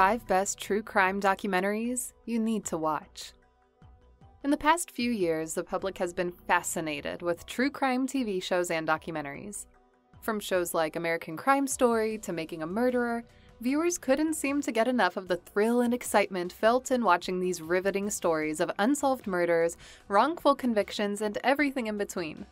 5 best true crime documentaries you need to watch. In the past few years, the public has been fascinated with true crime TV shows and documentaries. From shows like American Crime Story to Making a Murderer, viewers couldn't seem to get enough of the thrill and excitement felt in watching these riveting stories of unsolved murders, wrongful convictions, and everything in between.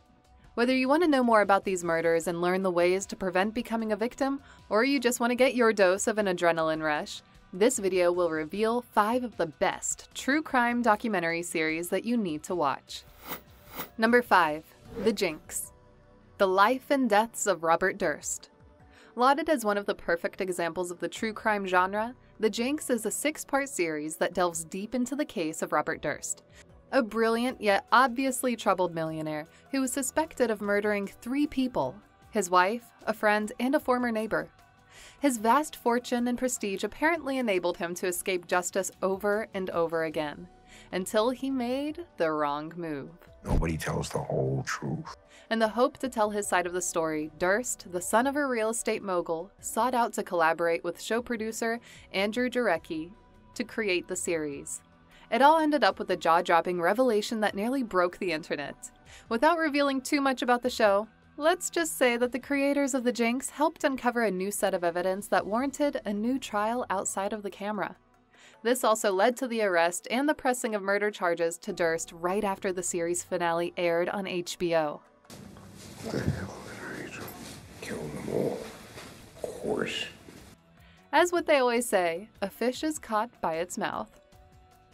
Whether you want to know more about these murders and learn the ways to prevent becoming a victim, or you just want to get your dose of an adrenaline rush, this video will reveal 5 of the best true crime documentary series that you need to watch. Number 5. The Jinx The Life and Deaths of Robert Durst. Lauded as one of the perfect examples of the true crime genre, The Jinx is a six part series that delves deep into the case of Robert Durst, a brilliant yet obviously troubled millionaire who was suspected of murdering three people his wife, a friend, and a former neighbor. His vast fortune and prestige apparently enabled him to escape justice over and over again, until he made the wrong move. Nobody tells the whole truth. In the hope to tell his side of the story, Durst, the son of a real estate mogul, sought out to collaborate with show producer Andrew Jarecki to create the series. It all ended up with a jaw dropping revelation that nearly broke the internet. Without revealing too much about the show, let's just say that the creators of The Jinx helped uncover a new set of evidence that warranted a new trial outside of the camera. This also led to the arrest and the pressing of murder charges to Durst right after the series finale aired on HBO. What the hell did do? Kill them all. Of course. As what they always say, a fish is caught by its mouth.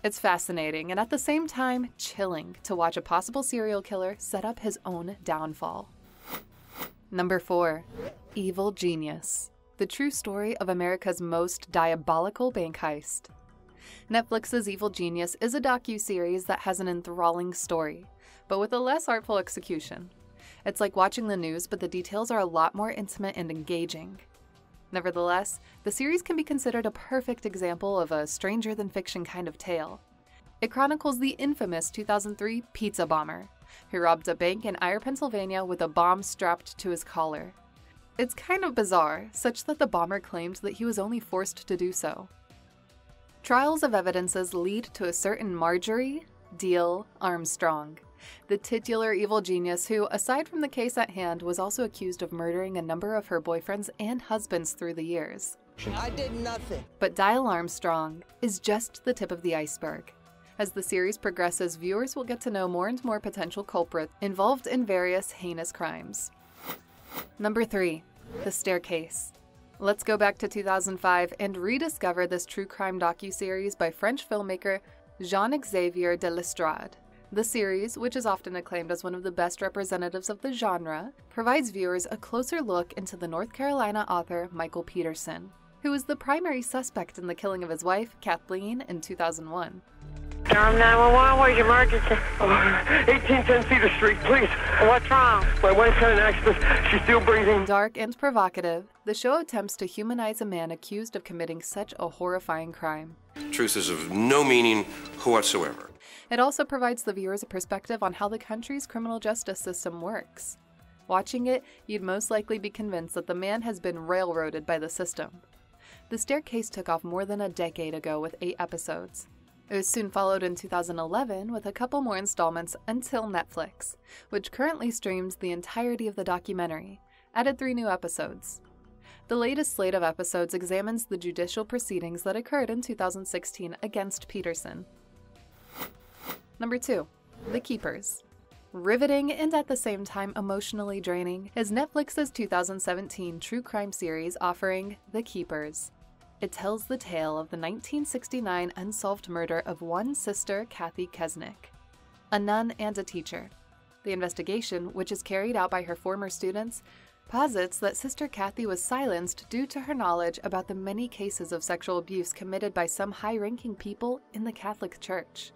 It's fascinating and at the same time chilling to watch a possible serial killer set up his own downfall. Number 4. Evil Genius. The true story of America's most diabolical bank heist. Netflix's Evil Genius is a docu-series that has an enthralling story, but with a less artful execution. It's like watching the news, but the details are a lot more intimate and engaging. Nevertheless, the series can be considered a perfect example of a stranger than fiction kind of tale. It chronicles the infamous 2003 pizza bomber, who robbed a bank in Erie, Pennsylvania with a bomb strapped to his collar. It's kind of bizarre, such that the bomber claimed that he was only forced to do so. Trials of evidences lead to a certain Marjorie Diehl Armstrong, the titular evil genius who, aside from the case at hand, was also accused of murdering a number of her boyfriends and husbands through the years. I did nothing. But Diehl Armstrong is just the tip of the iceberg. As the series progresses, viewers will get to know more and more potential culprits involved in various heinous crimes. Number 3. The Staircase. Let's go back to 2005 and rediscover this true crime docu-series by French filmmaker Jean-Xavier de Lestrade. The series, which is often acclaimed as one of the best representatives of the genre, provides viewers a closer look into the North Carolina author Michael Peterson, who was the primary suspect in the killing of his wife, Kathleen, in 2001. Durham 911, where's your emergency? Oh, 1810 Cedar Street, please. What's wrong? My wife had an accident. She's still breathing. Dark and provocative, the show attempts to humanize a man accused of committing such a horrifying crime. Truth is of no meaning whatsoever. It also provides the viewers a perspective on how the country's criminal justice system works. Watching it, you'd most likely be convinced that the man has been railroaded by the system. The Staircase took off more than a decade ago with eight episodes. It was soon followed in 2011 with a couple more installments until Netflix, which currently streams the entirety of the documentary, added three new episodes. The latest slate of episodes examines the judicial proceedings that occurred in 2016 against Peterson. Number 2. The Keepers. Riveting and at the same time emotionally draining is Netflix's 2017 true crime series offering The Keepers. It tells the tale of the 1969 unsolved murder of one sister, Cathy Cesnik, a nun and a teacher. The investigation, which is carried out by her former students, posits that Sister Cathy was silenced due to her knowledge about the many cases of sexual abuse committed by some high ranking people in the Catholic Church.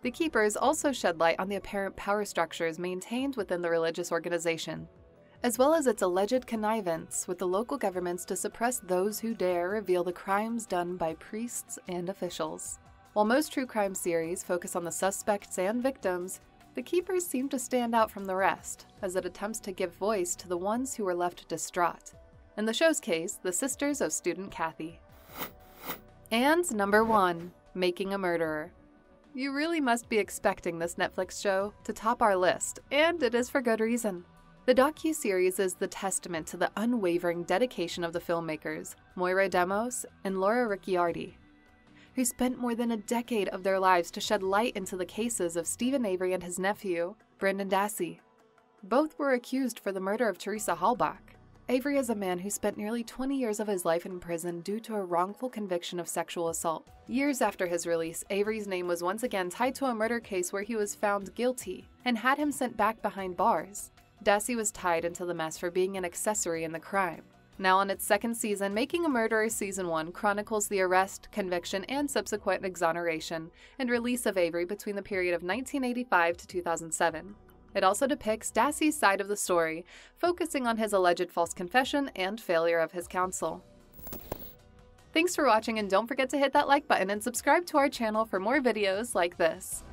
The Keepers also shed light on the apparent power structures maintained within the religious organization, as well as its alleged connivance with the local governments to suppress those who dare reveal the crimes done by priests and officials. While most true crime series focus on the suspects and victims, The Keepers seem to stand out from the rest, as it attempts to give voice to the ones who were left distraught. In the show's case, the sisters of student Cathy. And number one, Making a Murderer. You really must be expecting this Netflix show to top our list, and it is for good reason. The docu-series is the testament to the unwavering dedication of the filmmakers, Moira Demos and Laura Ricciardi, who spent more than a decade of their lives to shed light into the cases of Steven Avery and his nephew, Brendan Dassey. Both were accused for the murder of Teresa Halbach. Avery is a man who spent nearly 20 years of his life in prison due to a wrongful conviction of sexual assault. Years after his release, Avery's name was once again tied to a murder case where he was found guilty and had him sent back behind bars. Dassey was tied into the mess for being an accessory in the crime. Now, on its second season, Making a Murderer Season 1 chronicles the arrest, conviction, and subsequent exoneration and release of Avery between the period of 1985 to 2007. It also depicts Dassey's side of the story, focusing on his alleged false confession and failure of his counsel. Thanks for watching and don't forget to hit that like button and subscribe to our channel for more videos like this.